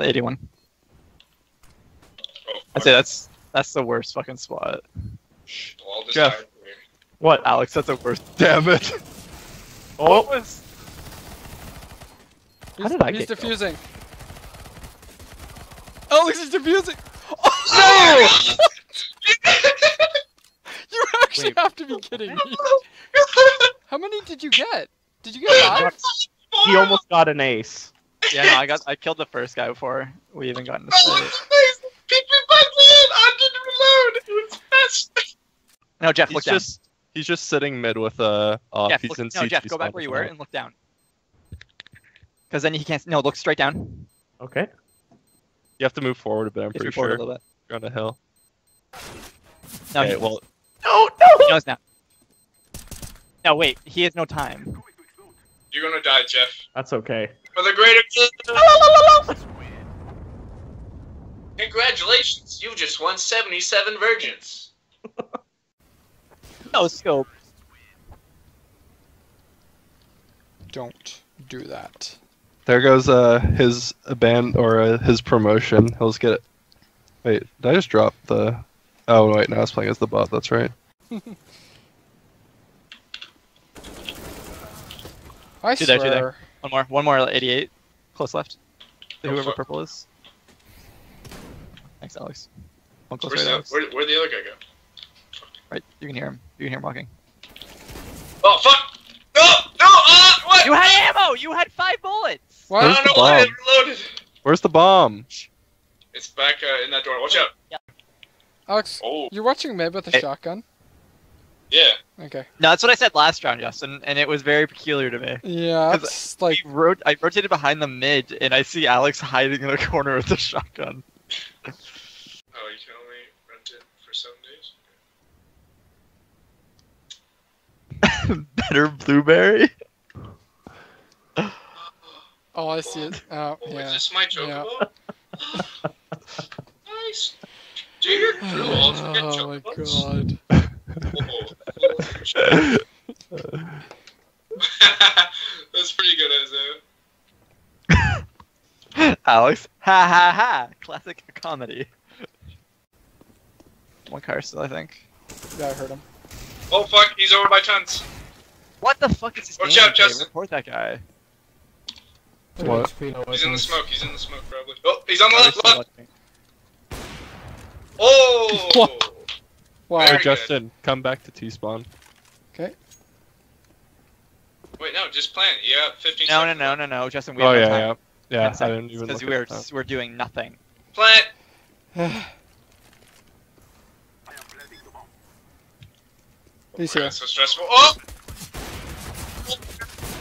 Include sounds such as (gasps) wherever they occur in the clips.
The 81. Oh, I'd say that's that's the worst fucking spot. Well, Jeff. What, Alex? That's the worst. Damn it. Oh. What was? How He's, did I he's get killed? defusing. Alex is defusing. Oh! No! (laughs) You actually Wait. have to be kidding me. (laughs) How many did you get? Did you get five? He almost got an ace. Yeah, no, I got I killed the first guy before we even got into it. it's amazing! Pick me back in! I didn't reload! It was best! No, Jeff, He's look down. just he's just sitting mid with uh off. Jeff, he's look, in no, CG Jeff, go back where you were and look down. Because then he can't. No, look straight down. Okay. You have to move forward a bit. I'm If pretty sure. a little bit. You're on a hill. No, okay, well, no, no, he knows now. No, wait, he has no time. You're gonna die, Jeff. That's okay. For the greater good! Congratulations, you just won 77 virgins. (laughs) No scope. Don't do that. there goes uh his band or uh, his promotion. He'll just get. Wait, did I just drop the? Oh wait, now it's playing as the bot. That's right. (laughs) I Two there, swear. two there. One more, one more. 88. Close left. Oh, Whoever fuck. purple is. Thanks, Alex. One close Where's right, the, Alex. where, where'd the other guy go? Right, you can hear him. You can hear him walking. Oh, fuck! No! No! Uh, what? You had ammo. You had five bullets. What? I Where's don't the know why I bomb? reloaded. Where's the bomb? It's back uh, in that door. Watch out. Yeah. Alex, Oh, you're watching mid with a Hey. shotgun? Yeah. Okay. No, that's what I said last round, Justin, and it was very peculiar to me. Yeah, 'Cause it's like I, I rotated behind the mid, and I see Alex hiding in the (laughs) corner with the shotgun. Oh, you can only rent it for seven days? (laughs) Better blueberry. (gasps) oh, I see it. Oh, Oh, yeah. is this my Yeah. (laughs) nice. Do your crew also get Oh my chocobos? god. (laughs) That's pretty good, Isaiah. (laughs) Alex, ha ha ha! Classic comedy. One car still, I think. Yeah, I heard him. Oh fuck, he's over by tons. What the fuck is his Watch name? out, Justin. Report that guy. What? He's in the smoke, he's in the smoke probably. Oh, he's on the Alex left, left. Oh! (laughs) What? Wow. Very Hey, good. Justin, come back to T spawn. Okay. Wait, no, just plant it. Yeah, 15 No, no, seconds. no, no, no, Justin. We Oh have yeah, no yeah, time. yeah. Ten I didn't even Because look we're at that. we're doing nothing. Plant! He's (sighs) Oh, here. that's so stressful. Oh!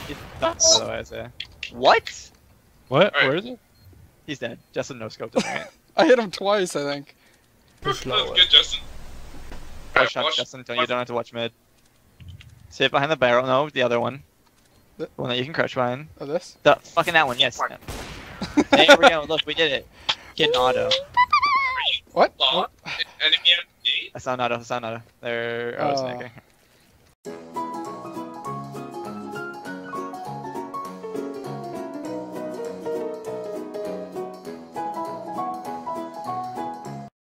He's not, by the way, Isaiah. What? What? Alright. Where is it? He's dead. Justin no scoped him. Right? (laughs) I hit him twice, I think. That was good, Justin. Watch Alright, shot, watch- Justin. Don't you don't have to watch mid. Sit behind the barrel. No, the other one. The The- one that you can crouch behind. Oh, this? The fucking that one. Yes. there we go. Look, we did it. Get an auto. What? Law. What? Enemy at the? I saw an auto. I saw an auto. There. Oh, it's Uh. okay.